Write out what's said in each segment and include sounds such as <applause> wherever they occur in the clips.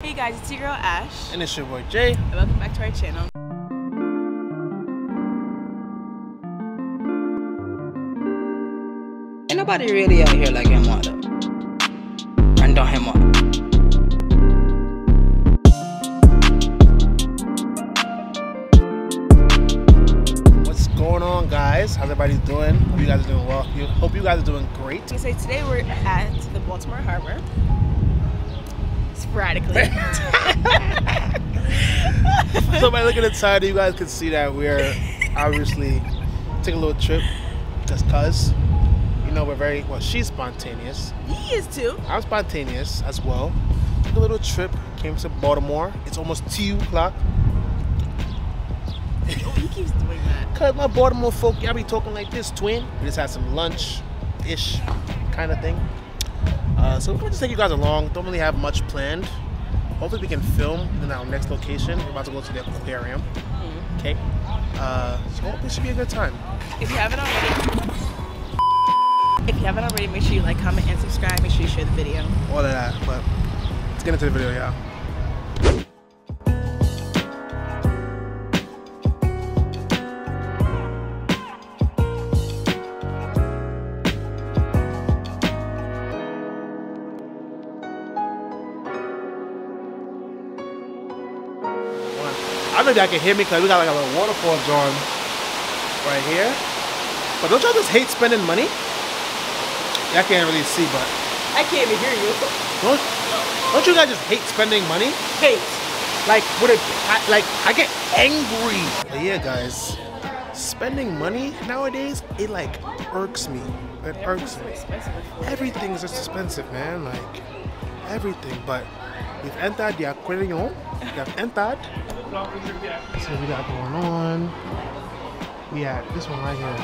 Hey guys, it's your girl Ash. And it's your boy Jay. And welcome back to our channel. Ain't nobody really out here like him though. And don't him What's going on, guys? How's everybody doing? Hope you guys are doing well. Hope you guys are doing great. Okay, so today we're at the Baltimore Harbor. Sporadically. <laughs> so by looking inside, you guys can see that we're obviously taking a little trip just cause. You know, we're very well. She's spontaneous. he is too. I'm spontaneous as well. Took a little trip. Came to Baltimore. It's almost two o'clock. Oh, he keeps doing that. <laughs> Cause my Baltimore folk, y'all be talking like this, twin. We just had some lunch, ish, kind of thing. Uh, so we're gonna just take you guys along. Don't really have much planned. Hopefully we can film in our next location. We're about to go to the aquarium. Okay. Uh, so this should be a good time. If you haven't already, if you haven't already, make sure you like, comment, and subscribe. Make sure you share the video. All of that. But let's get into the video, y'all. I don't know if y'all can hear me because we got like a little waterfall drawn right here. But don't y'all just hate spending money? Y'all can't really see, but I can't even hear you. don't don't you guys just hate spending money? Hate. Like would it I, like I get angry. But yeah, guys, spending money nowadays it like irks me. It irks me. Everything's just expensive, man. Like everything. But we've entered the aquarium. We have entered. So we got going on. We had this one right here.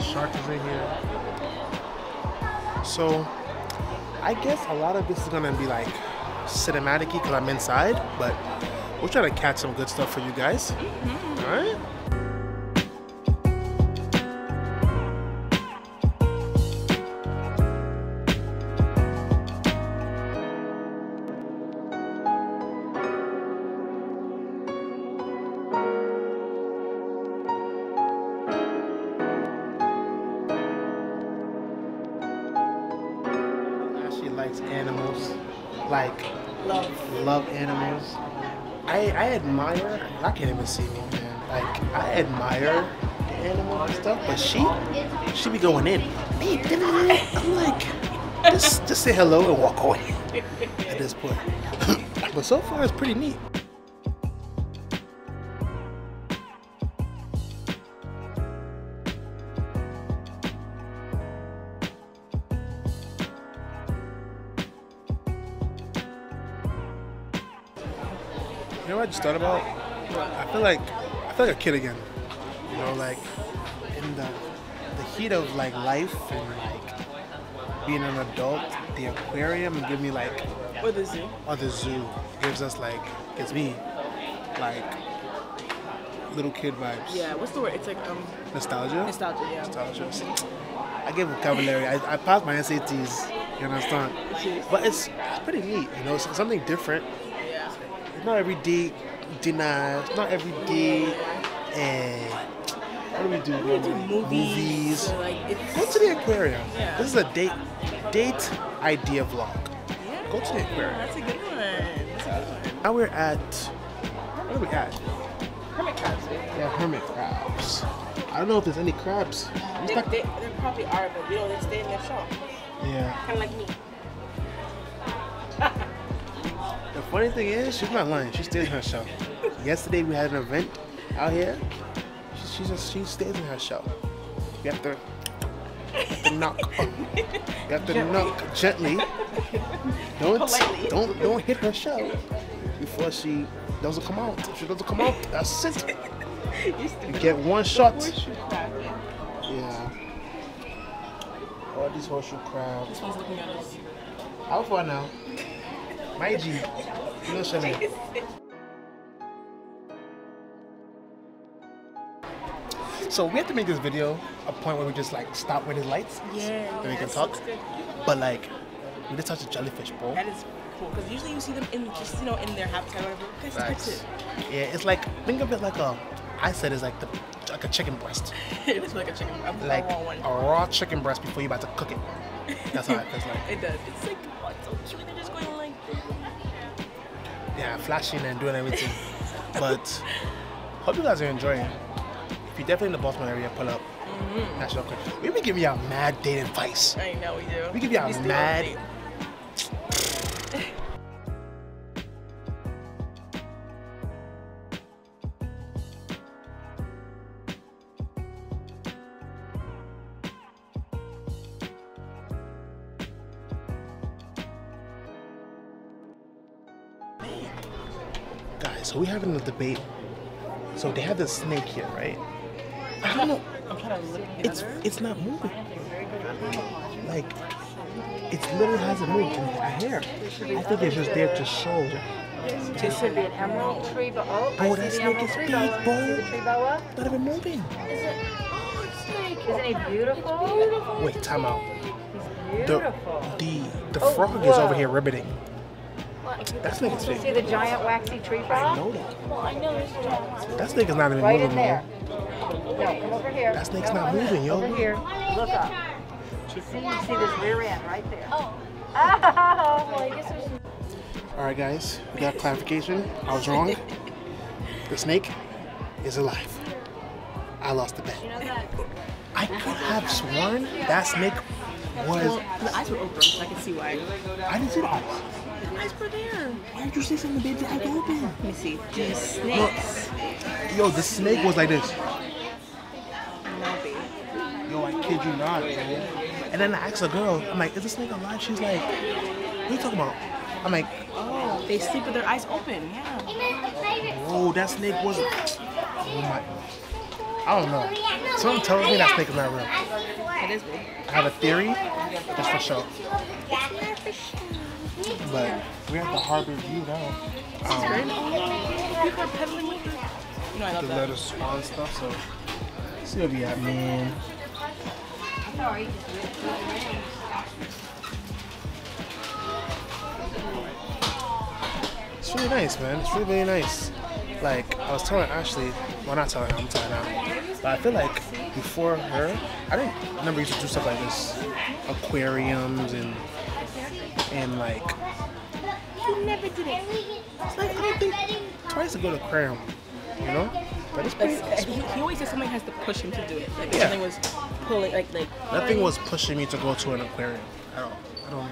Shark is in here. So I guess a lot of this is gonna be like cinematic because I'm inside, but we'll try to catch some good stuff for you guys. Alright? She likes animals, like Love. love animals. I I admire. I can't even see me, man. Like I admire the animals and stuff, but she she be going in. I'm like, just just say hello and walk away <laughs> at this point. <clears throat> but so far it's pretty neat. Just thought about? I feel like I feel like a kid again. You know, like in the the heat of like life and like being an adult, the aquarium and give me like Or the zoo. or the zoo gives us like gives me like little kid vibes. Yeah. What's the word? It's like um Nostalgia. nostalgia. Yeah. Nostalgia. I get vocabulary. I, I passed my SATs. You understand? But it's, it's pretty neat. You know, it's something different. Not every day dinner. Not every day. Uh, what do we do? We do movies. So like. Go to the aquarium. Yeah. This is a date date idea vlog. Yeah, Go to the aquarium. That's a good one. That's a good one. Now we're at where are we at? Hermit crabs. Yeah, hermit crabs. I don't know if there's any crabs. They, not- they, they probably are, but you know they stay in their shell. yeah. Kind of like me. <laughs> The funny thing is, she's not lying. She stays in her shell. Yesterday we had an event out here. She, she just she stays in her shell. You have to, you have to knock. You have to Gently. knock gently. Don't Politely. don't don't hit her shell before she doesn't come out. If she doesn't come out, that's it. you You get one shot. Horseshoe crab. Yeah. All these horseshoe crabs. This one's looking at us. How far now? My G. You know Shanae. So we have to make this video a point where we just like stop with his lights. Yeah. Then we yeah, can talk. But like, we just touched a jellyfish, bro. That is cool because usually you see them in just you know in their habitat or whatever. Guys, touch Facts. it. Yeah, it's like think of it like a. I said it's like the like a chicken breast, <laughs> it is like a chicken. breast. like raw one. a raw chicken breast before you about to cook it. That's how it feels like. <laughs> It does. It's like oh, it's so cute. They're just going like. Yeah, flashing and doing everything. <laughs> but hope you guys are enjoying. If you're definitely in the Baltimore area, pull up. Mm-hmm. National Crib. We be giving y'all mad date advice. I know we do. We give y'all stay mad- Guys, so we're having a debate. So they have this snake here, right? I don't know. I'm trying to look It's it's not moving. Like it literally hasn't moved in a hair. I think it's just there to show. This should be an emerald tree, but oh, I oh, that snake is big, boa. bro. See the tree boa? Not even moving. Is it? Oh, snake. Isn't he beautiful? Wait, time out. He's The beautiful. the the Oh, frog is over here ribbiting. That snake is See fake. the giant waxy tree I frog? know that. That snake is not even Right moving, in there. bro. No, come over here. That snake's not moving, yo. Over here. Look up. You see, you see this rear end right there. Oh. Oh, well, I guess there's All right, guys, we got clarification. I was wrong. The snake is alive. I lost the bet. I could have sworn that snake was. Well, the eyes were open, so I can see why. I didn't see the eyes. The eyes were there. Why did you say something, baby? I open. Let me see. These snakes. Yo, the snake was like this. Yo, I kid you not, bro. And then I asked a girl, I'm like, is the snake alive? She's like, what are you talking about? I'm like, Oh, they sleep with their eyes open. Yeah. whoa, that snake was. Oh my. I don't know. Something tells me that snake is not real. It is, babe. I have a theory, just for sure. But we're at the Harbor View now. Um. People are pedaling with the. You know, I love the that. letter swan stuff, so. See what we got, man. It's really nice, man. It's really, really nice. Like, I was telling Ashley, well, not telling her, I'm telling her. But I feel like before her, I didn't never used to do stuff like this. Aquariums and, and like, You never did it. it's like, I don't think twice to go to aquarium, you know? But it's pretty, Like, he, he always says somebody has to push him to do it. Like Yeah. something was pulling, like like. Nothing was pushing me to go to an aquarium at all. I don't,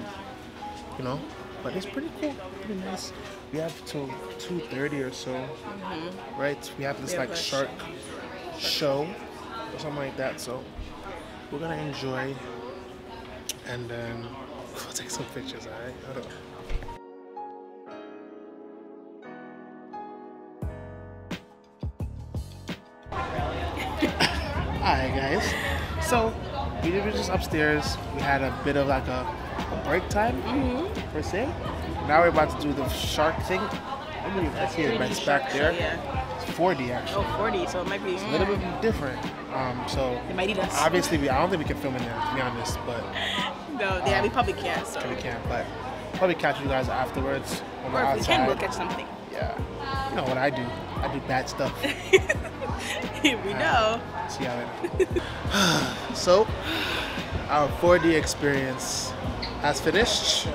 you know. But it's pretty cool, pretty nice. We have till two thirty or so, mm-hmm. right? We have this We like a shark show or something like that. So we're gonna enjoy, and then <laughs> we'll take some pictures. All right. Hold on. <laughs> Alright guys, so we were just upstairs. We had a bit of like a, a break time per se. Now we're about to do the shark thing. I don't know if see it, but it's back there. Yeah. It's 4D actually. Oh, 40, so it might be. A little bit different. Um, so They might eat us. obviously we, I don't think we can film in there to be honest, but <laughs> No, yeah, we probably can't. So. we can. But probably catch you guys afterwards when Or if we can, we'll catch something. Yeah, you know what I do? I do bad stuff. <laughs> we know. See how <sighs> it. so, our 4D experience has finished.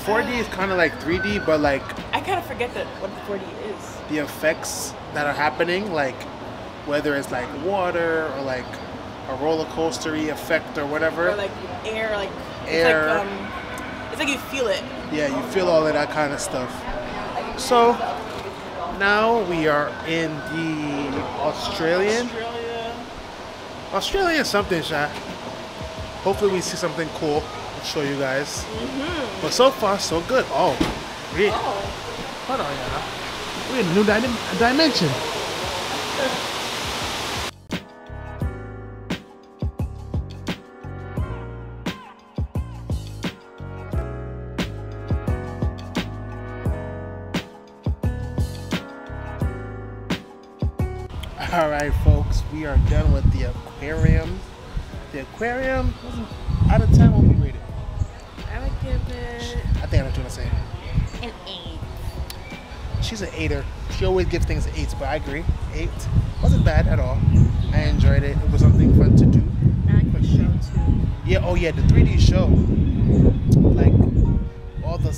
4D is kind of like 3D, but like I kind of forget that what 4D is. the effects that are happening, like whether it's like water or like a roller coastery effect or whatever. Or like air, like Air. It's like, um, it's like you feel it. yeah, you feel all of that kind of stuff. So now we are in the Australian Australia. Australian something shot. Hopefully we see something cool. I'll show you guys. But so far so good. Oh, we, hold on, y'all. We're in a new dim- dimension. <laughs> We are done with the aquarium. The aquarium out of ten when we rated. I would give it I think I know what you're gonna say. an eight. She's an eighter. She always gives things eights, but I agree. Eight wasn't bad at all. I enjoyed it. It was something fun to do. I like the show too. Yeah. Oh yeah, the 3D show. Like all the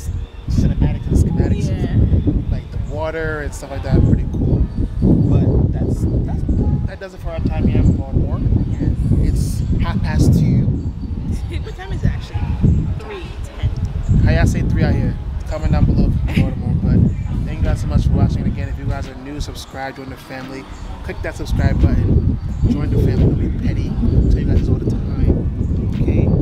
cinematics and schematics, Yeah. like the water and stuff like that, pretty that does it for our time here in Baltimore. Yes. It's half past two. what time is it actually? Three ten. How you say three out here? Comment down below if you more. But thank you guys so much for watching. And again, if you guys are new, subscribe, join the family. Click that subscribe button. Join the family. Don't be petty. Tell you guys all the time. Okay.